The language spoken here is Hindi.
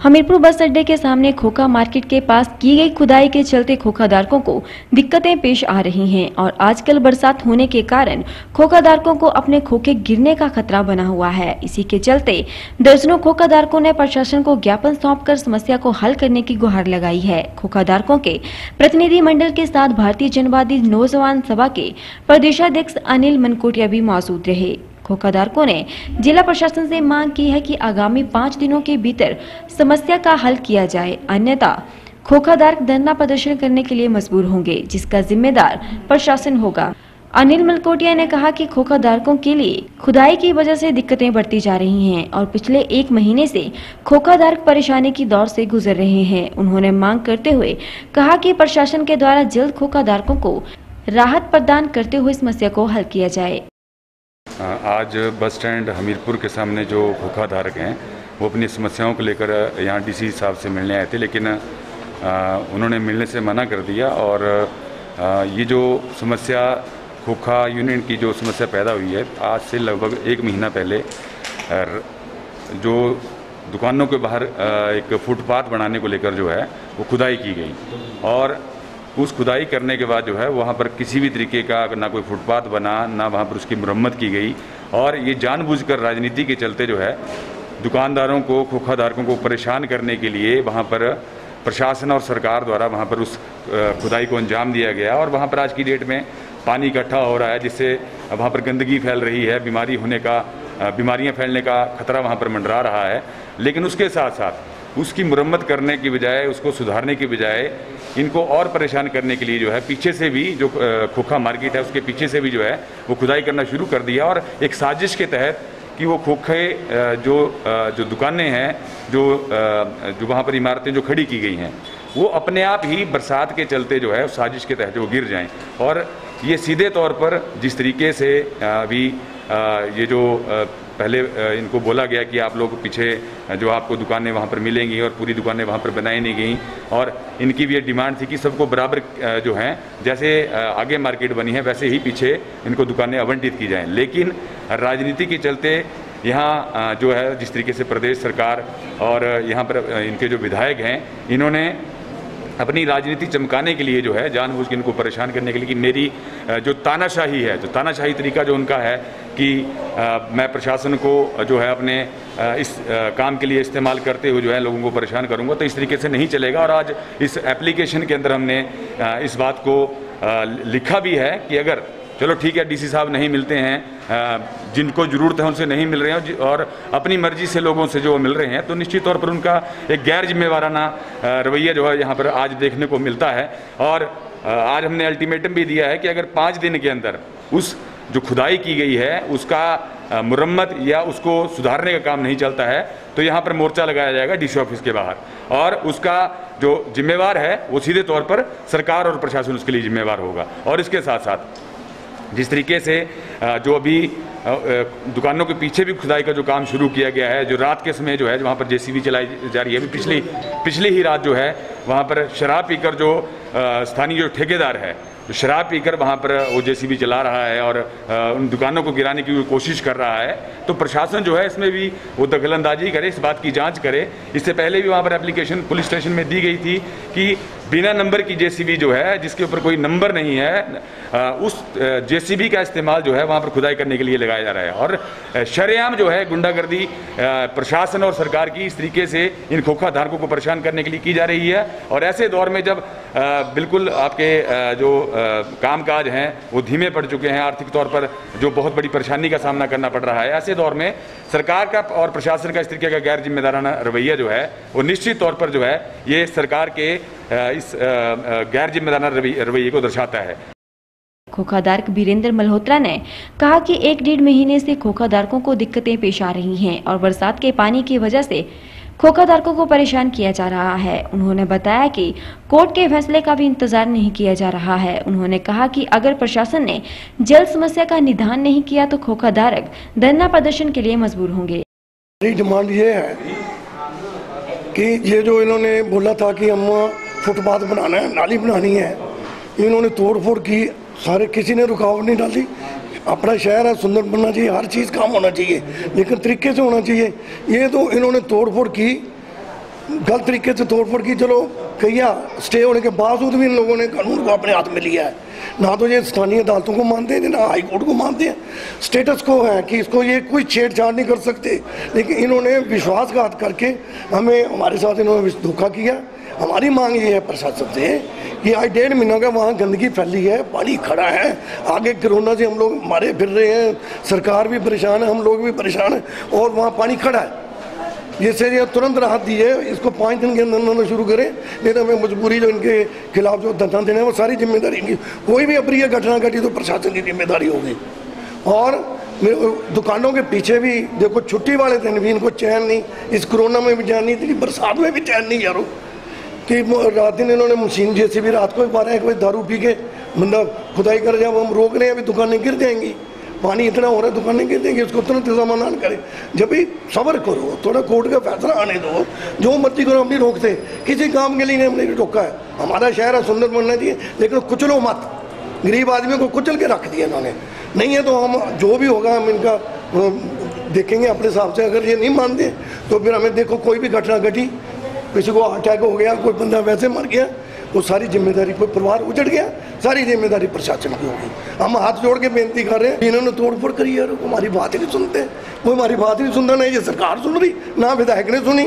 हमीरपुर बस अड्डे के सामने खोखा मार्केट के पास की गई खुदाई के चलते खोखाधारकों को दिक्कतें पेश आ रही हैं और आजकल बरसात होने के कारण खोखाधारकों को अपने खोखे गिरने का खतरा बना हुआ है। इसी के चलते दर्जनों खोखाधारकों ने प्रशासन को ज्ञापन सौंपकर समस्या को हल करने की गुहार लगाई है। खोखाधारकों के प्रतिनिधि मंडल के साथ भारतीय जनवादी नौजवान सभा के प्रदेशाध्यक्ष अनिल मनकोटिया भी मौजूद रहे। खोखाधारकों ने जिला प्रशासन से मांग की है कि आगामी पाँच दिनों के भीतर समस्या का हल किया जाए। अन्यथा खोखाधारक धरना प्रदर्शन करने के लिए मजबूर होंगे, जिसका जिम्मेदार प्रशासन होगा। अनिल मलकोटिया ने कहा कि खोखाधारकों के लिए खुदाई की वजह से दिक्कतें बढ़ती जा रही हैं और पिछले एक महीने से खोखाधारक परेशानी की दौर से गुजर रहे हैं। उन्होंने मांग करते हुए कहा कि प्रशासन के द्वारा जल्द खोखाधारकों को राहत प्रदान करते हुए समस्या को हल किया जाए। आज बस स्टैंड हमीरपुर के सामने जो खोखा धारक हैं, वो अपनी समस्याओं को लेकर यहाँ डीसी साहब से मिलने आए थे, लेकिन उन्होंने मिलने से मना कर दिया और ये जो समस्या, खोखा यूनियन की जो समस्या पैदा हुई है, आज से लगभग एक महीना पहले जो दुकानों के बाहर एक फुटपाथ बनाने को लेकर जो है, वो खुदाई की गई। और उस खुदाई करने के बाद जो है, वहाँ पर किसी भी तरीके का ना कोई फुटपाथ बना, ना वहाँ पर उसकी मरम्मत की गई। और ये जानबूझकर राजनीति के चलते जो है, दुकानदारों को, खोखाधारकों को परेशान करने के लिए वहाँ पर प्रशासन और सरकार द्वारा वहाँ पर उस खुदाई को अंजाम दिया गया। और वहाँ पर आज की डेट में पानी इकट्ठा हो रहा है, जिससे वहाँ पर गंदगी फैल रही है, बीमारी होने का बीमारियाँ फैलने का खतरा वहाँ पर मंडरा रहा है। लेकिन उसके साथ साथ उसकी मुरम्मत करने की बजाय, उसको सुधारने की बजाय इनको और परेशान करने के लिए जो है, पीछे से भी जो खोखा मार्केट है, उसके पीछे से भी जो है, वो खुदाई करना शुरू कर दिया और एक साजिश के तहत कि वो खोखे जो जो दुकानें हैं, जो जो वहाँ पर इमारतें जो खड़ी की गई हैं, वो अपने आप ही बरसात के चलते जो है साजिश के तहत वो गिर जाएँ। और ये सीधे तौर पर जिस तरीके से अभी ये जो पहले इनको बोला गया कि आप लोग पीछे जो आपको दुकानें वहाँ पर मिलेंगी और पूरी दुकानें वहाँ पर बनाई नहीं गई। और इनकी भी ये डिमांड थी कि सबको बराबर जो हैं, जैसे आगे मार्केट बनी है, वैसे ही पीछे इनको दुकानें आवंटित की जाएँ। लेकिन राजनीति के चलते यहाँ जो है, जिस तरीके से प्रदेश सरकार और यहाँ पर इनके जो विधायक हैं, इन्होंने अपनी राजनीति चमकाने के लिए जो है, जानबूझ के इनको परेशान करने के लिए कि मेरी जो तानाशाही है, जो तानाशाही तरीका जो उनका है कि मैं प्रशासन को जो है अपने इस काम के लिए इस्तेमाल करते हुए जो है लोगों को परेशान करूँगा तो इस तरीके से नहीं चलेगा। और आज इस एप्लीकेशन के अंदर हमने इस बात को लिखा भी है कि अगर, चलो ठीक है, डीसी साहब नहीं मिलते हैं जिनको ज़रूरत है उनसे नहीं मिल रहे हैं, और अपनी मर्ज़ी से लोगों से जो मिल रहे हैं तो निश्चित तौर पर उनका एक गैर जिम्मेवाराना रवैया जो है यहाँ पर आज देखने को मिलता है। और आज हमने अल्टीमेटम भी दिया है कि अगर पाँच दिन के अंदर उस जो खुदाई की गई है, उसका मुरम्मत या उसको सुधारने का काम नहीं चलता है तो यहाँ पर मोर्चा लगाया जाएगा डीसी ऑफ़िस के बाहर। और उसका जो जिम्मेवार है, वो सीधे तौर पर सरकार और प्रशासन उसके लिए जिम्मेवार होगा। और इसके साथ साथ जिस तरीके से जो अभी दुकानों के पीछे भी खुदाई का जो काम शुरू किया गया है, जो रात के समय जो है वहाँ पर जेसीबी चलाई जा रही है, अभी पिछली पिछली ही रात जो है, वहाँ पर शराब पीकर जो स्थानीय जो ठेकेदार है शराब पीकर वहाँ पर वो जे भी चला रहा है और उन दुकानों को गिराने की कोशिश कर रहा है। तो प्रशासन जो है इसमें भी वो दखलंदाजी करे, इस बात की जाँच करे। इससे पहले भी वहाँ पर एप्लीकेशन पुलिस स्टेशन में दी गई थी कि बिना नंबर की जेसीबी जो है, जिसके ऊपर कोई नंबर नहीं है उस जेसीबी का इस्तेमाल जो है, वहाँ पर खुदाई करने के लिए लगाया जा रहा है। और शरेआम जो है, गुंडागर्दी प्रशासन और सरकार की इस तरीके से इन खोखा धारकों को परेशान करने के लिए की जा रही है। और ऐसे दौर में जब बिल्कुल आपके जो कामकाज हैं, वो धीमे पड़ चुके हैं, आर्थिक तौर पर जो बहुत बड़ी परेशानी का सामना करना पड़ रहा है, ऐसे दौर में सरकार का और प्रशासन का इस तरीके का गैर जिम्मेदाराना रवैया जो है, वो निश्चित तौर पर जो है, ये सरकार के इस गैर जिम्मेदाराना रवैये को दर्शाता है। खोखाधारक वीरेंद्र मल्होत्रा ने कहा कि एक डेढ़ महीने से खोखाधारकों को दिक्कतें पेश आ रही हैं और बरसात के पानी की वजह से खोखाधारकों को परेशान किया जा रहा है। उन्होंने बताया कि कोर्ट के फैसले का भी इंतज़ार नहीं किया जा रहा है। उन्होंने कहा कि अगर प्रशासन ने जल समस्या का निदान नहीं किया तो खोखाधारक धरना प्रदर्शन के लिए मजबूर होंगे। डिमांड ये है कि ये जो इन्होंने बोला था कि हम फुटपाथ बनाना है, नाली बनानी है। इन्होंने तोड़ फोड़ की, सारे किसी ने रुकावट नहीं डाली। अपना शहर है, सुंदर बनना चाहिए, हर चीज़ काम होना चाहिए, लेकिन तरीके से होना चाहिए। ये तो इन्होंने तोड़ फोड़ की, गलत तरीके से तोड़ फोड़ की। चलो, कहिया स्टे होने के बावजूद भी इन लोगों ने कानून को अपने हाथ में लिया है। ना तो ये स्थानीय अदालतों को मानते हैं, ना हाई कोर्ट को मानते हैं। स्टेटस को है कि इसको ये कोई छेड़छाड़ नहीं कर सकते। लेकिन इन्होंने विश्वासघात करके हमें, हमारे साथ इन्होंने धोखा किया। हमारी मांग ये है प्रशासन से कि आज डेढ़ महीनों का वहाँ गंदगी फैली है, पानी खड़ा है। आगे कोरोना से हम लोग मारे फिर रहे हैं, सरकार भी परेशान है, हम लोग भी परेशान हैं और वहाँ पानी खड़ा है। जैसे ये तुरंत राहत दी है, इसको पाँच दिन के अंदर अंदर शुरू करें, नहीं तो हमें मजबूरी जो इनके खिलाफ जो धरना देना है, वो सारी ज़िम्मेदारी इनकी। कोई भी अप्रिय घटना घटी तो प्रशासन की ज़िम्मेदारी होगी। और दुकानों के पीछे भी देखो, छुट्टी वाले दिन भी इनको चैन नहीं, इस कोरोना में भी चैन नहीं थी बरसात में भी चैन नहीं यारो। कि रात दिन इन्होंने मशीन जैसे भी रात को भी बारह एक बजे दारू पी के मतलब खुदाई कर जब हम रोक रहे हैं अभी दुकानें गिर जाएँगी पानी इतना हो रहा है दुकानें गिर जाएँगी उसको तुरंत समाधान करें जब भी सबर करो थोड़ा कोर्ट का फैसला आने दो जो मर्ज़ी करो हम नहीं रोकते किसी काम के लिए नहीं हमने रोका है हमारा शहर है सुंदर बनना चाहिए लेकिन कुचलो मत गरीब आदमियों को कुचल के रख दिया इन्होंने नहीं है तो हम जो भी होगा हम इनका देखेंगे अपने हिसाब से अगर ये नहीं मानते तो फिर हमें देखो कोई भी घटना घटी किसी को हार्ट अटैक हो गया, कोई बंदा वैसे मर गया, वो सारी ज़िम्मेदारी कोई परिवार उजड़ गया, सारी ज़िम्मेदारी प्रशासन की होगी। हम हाथ जोड़ के बेनती कर रहे हैं, इन्होंने तोड़ फोड़ करी यार हमारी बात ही नहीं सुनते, कोई हमारी बात ही नहीं सुनता नहीं ये सरकार सुन रही, ना विधायक ने सुनी।